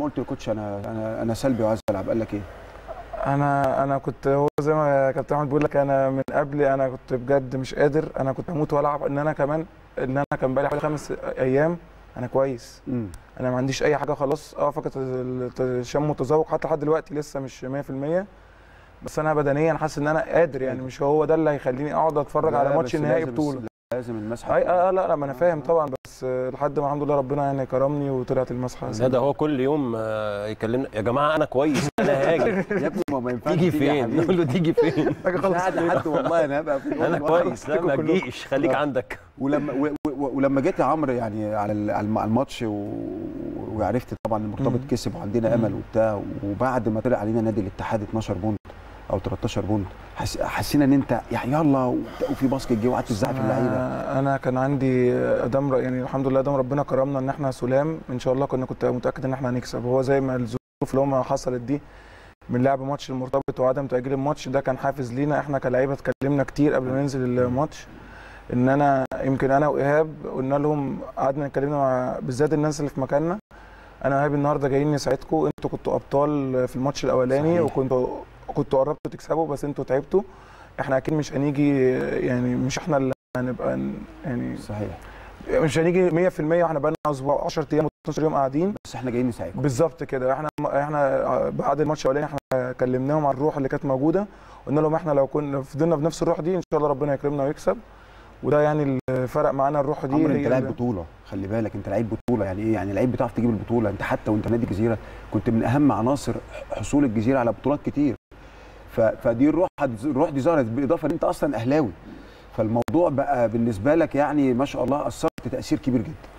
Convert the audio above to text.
ما قلت للكوتش أنا أنا أنا سلبي وعايز ألعب. قال لك إيه؟ أنا أنا كنت هو زي ما كابتن أحمد بيقول لك أنا من قبل أنا كنت بجد مش قادر أنا كنت هموت وألعب. إن أنا كمان إن أنا كان بقالي حوالي خمس أيام أنا كويس. امم أنا ما عنديش أي حاجة خلاص. آه فقط التشم والتذوق. حتى لحد دلوقتي لسه مش 100% بس أنا بدنيا حاسس إن أنا قادر يعني. مش هو ده اللي هيخليني أقعد أتفرج على ماتش النهائي بطولة. لازم المسحة اي آه لا لا ما أنا فاهم طبعا. بس آه، لحد ما الحمد لله ربنا يعني كرمني وطلعت المسحه لا ده هو كل يوم آه، يكلمنا. يا جماعة أنا كويس أنا هاجي يا ابني ما ما ينفعش تيجي فين. نقول له تيجي فين؟ قاعد لحد والله أنا هبقى أنا كويس لا ما تجيش. خليك عندك. ولما ولما جيت يا عمرو يعني على ال- على الم- على الماتش و... وعرفت طبعا المرتبط. كسب وعندنا. أمل وبتاع وبعد ما طلع علينا نادي الاتحاد 12 بونت أو 13 بونت حس... حسينا إن أنت يعني يلا وفي باسكت جه وقعدت تزعق في اللعيبة. آه، أنا كان عندي ادام يعني الحمد لله ادام ربنا كرمنا إن إحنا سلام. إن شاء الله كنا كنت متأكد إن إحنا هنكسب. هو زي ما الظروف اللي هم حصلت دي من لعب ماتش المرتبط وعدم تأجيل الماتش ده كان حافز لينا. إحنا كلاعيبة اتكلمنا كتير قبل ما ننزل الماتش إن أنا يمكن أنا وإيهاب قلنا لهم قعدنا اتكلمنا مع بالذات الناس اللي في مكاننا. أنا وإيهاب النهارده جايين نساعدكم. أنتوا كنتوا أبطال في الماتش الأولاني صحيح. وكنتوا كنتوا قربتوا تكسبوا بس أنتوا تعبتوا. إحنا أكيد مش هنيجي يعني مش إحنا اللي هنبقى يعني صحيح. مش هنيجي 100% وإحنا بقى لنا أسبوع 10 أيام و12 يوم قاعدين. بس إحنا جايين نساعدكم. بالظبط كده. إحنا إحنا بعد الماتش الاولاني إحنا كلمناهم على الروح اللي كانت موجودة. قلنا لهم إحنا لو كنا فضلنا بنفس الروح دي إن شاء الله ربنا يكرمنا ويكسب. وده يعني اللي فرق معانا الروح دي. عمرو هي انت لاعب اللي- بطولة. خلي بالك انت لعيب بطولة. يعني إيه؟ يعني لعيب بتعرف تجيب البطولة. انت حتى وانت نادي الجزيرة كنت من أهم عناصر حصول الجزيرة على بطولات كتير. فدي الروح الروح دي ظهرت بالاضافه إن أنت أصلا أهلاوي. فالموضوع بقى بالنسبة لك يعني ما شاء الله أثرت تأثير كبير جدا.